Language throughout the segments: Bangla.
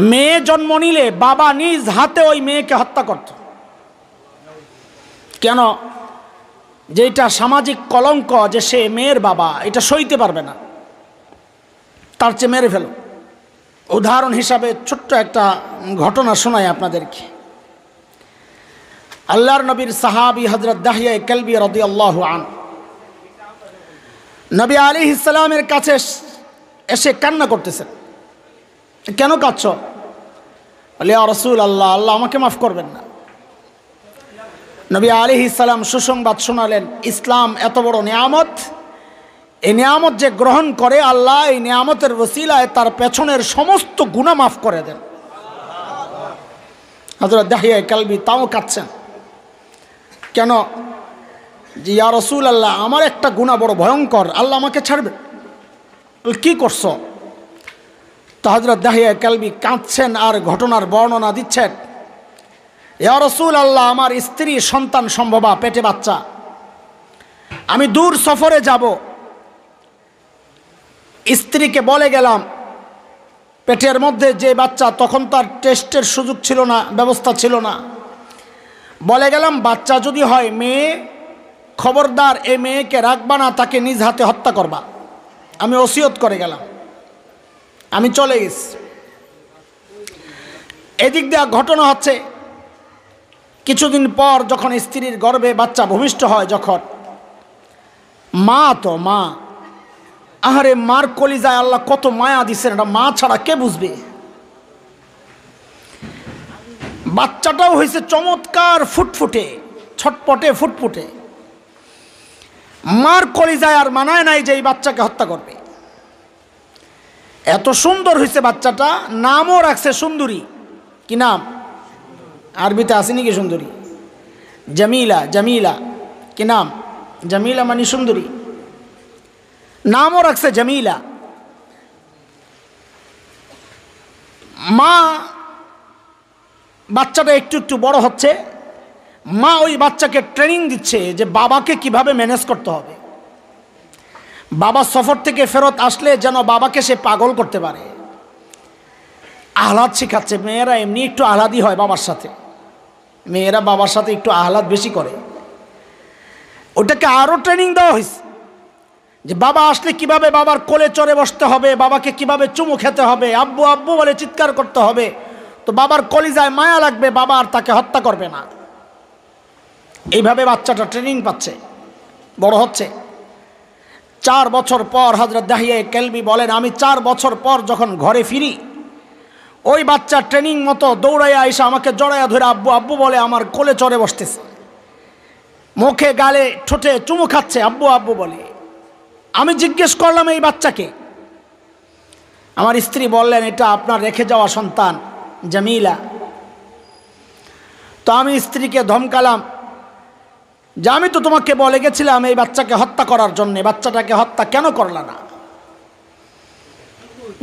মেয়ে জন্ম নিলে বাবা নিজ হাতে ওই মেয়েকে হত্যা করত। কেন? যে এটা সামাজিক কলঙ্ক যে সে মেয়ের বাবা, এটা সইতে পারবে না। তার চেয়ে মেরে ফেলো। উদাহরণ হিসাবে ছোট্ট একটা ঘটনা শোনায় আপনাদেরকে। আল্লাহর নবীর সাহাবি হজরত দাহিয়া কেলবি রদি আল্লাহ আন নবী আলী ইসলামের কাছে এসে কান্না করতেছেন। কেন কাঁদছ? বলে রসুল আল্লাহ আল্লাহ আমাকে মাফ করবেন না। নবী আলী ইসলাম সুসংবাদ শোনালেন, ইসলাম এত বড় নিয়ামত। এই নিয়ামত যে গ্রহণ করে আল্লাহ, এই নিয়ামতের ওসিলায় তার পেছনের সমস্ত গুণা মাফ করে দেন। হজরত দাহিয়া কালবি তাও কাঁদছেন। কেন? যে, ইয়া রসুল আল্লাহ আমার একটা গুণা বড় ভয়ঙ্কর, আল্লাহ আমাকে ছাড়বে। কি করছ? তো হজরত দাহিয়া কালবি কাঁদছেন আর ঘটনার বর্ণনা দিচ্ছেন। ইয়া রসুল আল্লাহ আমার স্ত্রী, সন্তান সম্ভবা, পেটে বাচ্চা। আমি দূর সফরে যাব। স্ত্রীকে বলে গেলাম, পেটের মধ্যে যে বাচ্চা, তখন তার টেস্টের সুযোগ ছিল না, ব্যবস্থা ছিল না। বলে গেলাম, বাচ্চা যদি হয়, মেয়ে খবরদার, এ মেয়েকে রাখবা না, তাকে নিজ হাতে হত্যা করবা। আমি ওসিয়ত করে গেলাম। আমি চলে গেছি। এদিক দেওয়া ঘটনা হচ্ছে, কিছুদিন পর যখন স্ত্রীর গর্ভে বাচ্চা ভূমিষ্ঠ হয়, যখন মা তো মা, আহারে মার কলিজায় আল্লাহ কত মায়া দিচ্ছেন এটা মা ছাড়া কে বুঝবে? বাচ্চাটাও হয়েছে চমৎকার ফুটফুটে, ছটপটে ফুটফুটে। মার কলিজায় আর মানায় নাই যে এই বাচ্চাকে হত্যা করবে। এত সুন্দর হয়েছে বাচ্চাটা, নামও রাখছে সুন্দরী। কি নাম? আরবিতে আসেনি কি সুন্দরী? জামিলা জামিলা। কি নাম? জামিলা মানে সুন্দরী। নামও রাখছে জামিলা। মা, বাচ্চাটা একটু একটু বড় হচ্ছে। মা ওই বাচ্চাকে ট্রেনিং দিচ্ছে যে বাবাকে কীভাবে ম্যানেজ করতে হবে। বাবা সফর থেকে ফেরত আসলে যেন বাবাকে সে পাগল করতে পারে। আহ্লাদ শেখাচ্ছে, মেয়েরা এমনি একটু আহ্লাদই হয় বাবার সাথে। মেয়েরা বাবার সাথে একটু আহ্লাদ বেশি করে। ওটাকে আরও ট্রেনিং দেওয়া হয়েছে যে বাবা আসলে কীভাবে বাবার কোলে চড়ে বসতে হবে, বাবাকে কীভাবে চুমু খেতে হবে, আব্বু আব্বু বলে চিৎকার করতে হবে। তো বাবার কলিজায় মায়া লাগবে, বাবা আর তাকে হত্যা করবে না। এইভাবে বাচ্চাটা ট্রেনিং পাচ্ছে, বড় হচ্ছে। চার বছর পর হজরত দাহিয়ে কেলবি বলেন, আমি চার বছর পর যখন ঘরে ফিরি, ওই বাচ্চা ট্রেনিং মতো দৌড়াইয়া এসে আমাকে জড়াইয়া ধরে, আব্বু আব্বু বলে আমার কোলে চড়ে বসতেছে। মুখে গালে ঠোঁটে চুমু খাচ্ছে, আব্বু আব্বু বলে। আমি জিজ্ঞেস করলাম এই বাচ্চাকে। আমার স্ত্রী বললেন, এটা আপনার রেখে যাওয়া সন্তান, জামিলা। তো আমি স্ত্রীকে ধমকালাম যে আমি তো তোমাকে বলে গেছিলাম এই বাচ্চাকে হত্যা করার জন্যে বাচ্চাটাকে হত্যা কেন করলা না?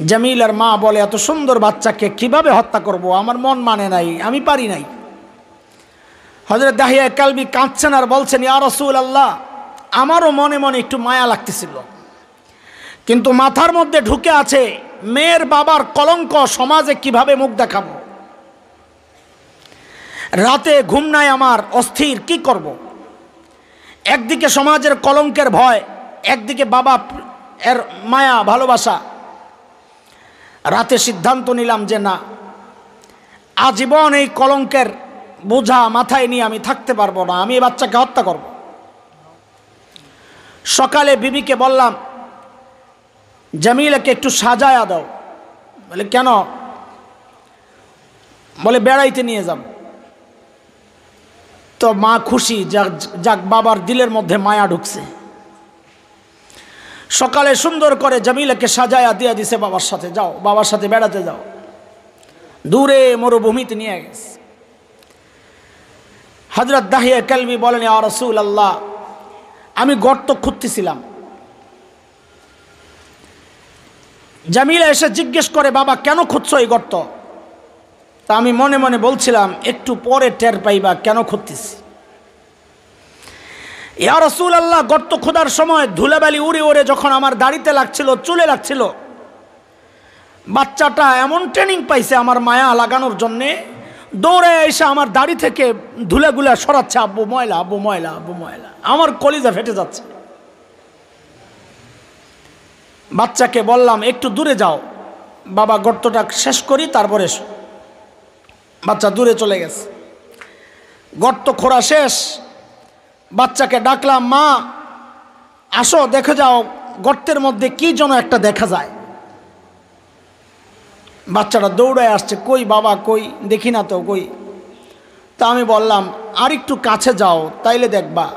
জামিলার মা বলে, এত সুন্দর বাচ্চাকে কীভাবে হত্যা করব? আমার মন মানে নাই, আমি পারি নাই। হজরত দাহিয়া কালবি কাঁদছেন আর বলছেন, ইয়া রসুল আল্লাহ আমারও মনে মনে একটু মায়া লাগতেছিল। কিন্তু মাথার মধ্যে ঢুকে আছে, মেয়ের বাবার কলঙ্ক সমাজে কীভাবে মুখ দেখাবো? রাতে ঘুম নাই আমার, অস্থির, কি করব। একদিকে সমাজের কলঙ্কের ভয়, একদিকে বাবা এর মায়া, ভালোবাসা। রাতে সিদ্ধান্ত নিলাম যে না, আজীবন এই কলঙ্কের বোঝা মাথায় নিয়ে আমি থাকতে পারব না, আমি এই বাচ্চাকে হত্যা করব। সকালে বিবিকে বললাম, জামিলাকে একটু সাজায়া দাও। বলে, কেন? বলে, বেড়াইতে নিয়ে যাব। তো মা খুশি, যাক বাবার দিলের মধ্যে মায়া ঢুকছে। সকালে সুন্দর করে জামিলাকে সাজায়া দিয়ে দিছে বাবার সাথে, যাও, বাবার সাথে বেড়াতে যাও। দূরে মরুভূমিতে নিয়ে গেছে। হজরত দাহিয়া কেলবি বলেন আর রসুল আল্লাহ আমি গর্ত খুঁজতেছিলাম। জামিলা এসে জিজ্ঞেস করে, বাবা, কেন খুঁজছ এই গর্ত? তা আমি মনে মনে বলছিলাম, একটু পরে টের পাইবা, কেন খুঁজতেছি? ইয়া রসুল আল্লাহ গর্ত খোদার সময় ধুলাবালি উড়ে উড়ে যখন আমার দাড়িতে লাগছিল, চুলে লাগছিল, বাচ্চাটা এমন ট্রেনিং পাইছে আমার মায়া লাগানোর জন্যে, দৌড়ে এসে আমার দাড়ি থেকে ধুলেগুলা সরাচ্ছে, আব্বু ময়লা আব্বু ময়লা আব্বু ময়লা, আমার কলিজা ফেটে যাচ্ছে। বাচ্চাকে বললাম, একটু দূরে যাও, বাবা গর্তটা শেষ করি, তারপরে এসো। বাচ্চা দূরে চলে গেছে। গর্ত খোঁড়া শেষ। বাচ্চাকে ডাকলাম, মা, আসো, দেখে যাও গর্তের মধ্যে কি যেন একটা দেখা যায়। বাচ্চাটা দৌড়ায় আসছে, কই বাবা, কই? দেখি না তো, কই? তা আমি বললাম আর একটু কাছে যাও, তাইলে দেখবা।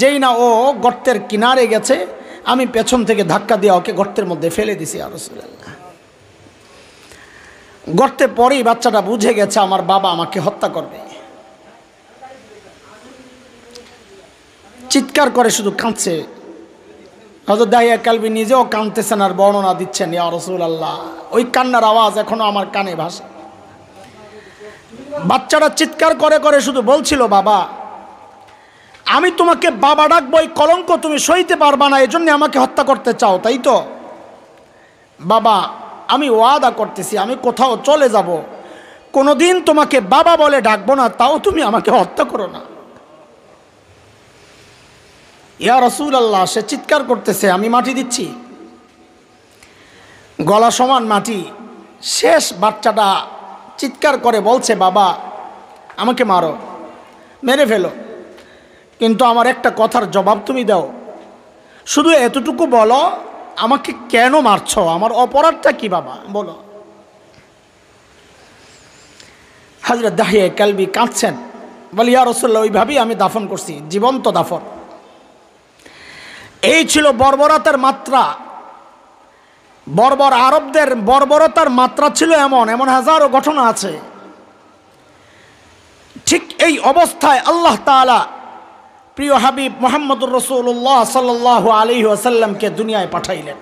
যেই না ও গর্তের কিনারে গেছে, আমি পেছন থেকে ধাক্কা দিয়ে ওকে গর্তের মধ্যে ফেলে দিছি আর রসুল্লাহ গর্তে পরেই বাচ্চাটা বুঝে গেছে আমার বাবা আমাকে হত্যা করবে। চিৎকার করে শুধু কাঁদছে। হজরত দাহিয়া কালবি নিজেও কাঁদতেছেন আর বর্ণনা দিচ্ছেন, ইয়া রসুল আল্লাহ ওই কান্নার আওয়াজ এখনও আমার কানে ভাসে। বাচ্চারা চিৎকার করে করে শুধু বলছিল, বাবা, আমি তোমাকে বাবা ডাকবো, এই কলঙ্ক তুমি সইতে পারবা না এই জন্য আমাকে হত্যা করতে চাও, তাই তো? বাবা আমি ওয়াদা করতেছি, আমি কোথাও চলে যাব। কোনোদিন তোমাকে বাবা বলে ডাকবো না, তাও তুমি আমাকে হত্যা করো না। ইয়া রসুল আল্লাহ সে চিৎকার করতেছে, আমি মাটি দিচ্ছি। গলা সমান মাটি। শেষ বাচ্চাটা চিৎকার করে বলছে, বাবা, আমাকে মারো, মেরে ফেলো। কিন্তু আমার একটা কথার জবাব তুমি দাও। শুধু এতটুকু বলো আমাকে কেন মারছ? আমার অপরাধটা কি বাবা? বলো। হাজরত দাহিয়ে কালবি কাঁদছেন। বলি, ইয়া রসুল্লাহ ওইভাবেই আমি দাফন করছি। জীবন্ত দাফন। এই ছিল বর্বরতার মাত্রা। বর্বর আরবদের বর্বরতার মাত্রা ছিল এমন এমন হাজারো ঘটনা আছে। ঠিক এই অবস্থায় আল্লাহ তালা প্রিয় হাবিব মোহাম্মদুর রসুল্লাহ সাল্লাহ আলী আসাল্লামকে দুনিয়ায় পাঠাইলেন।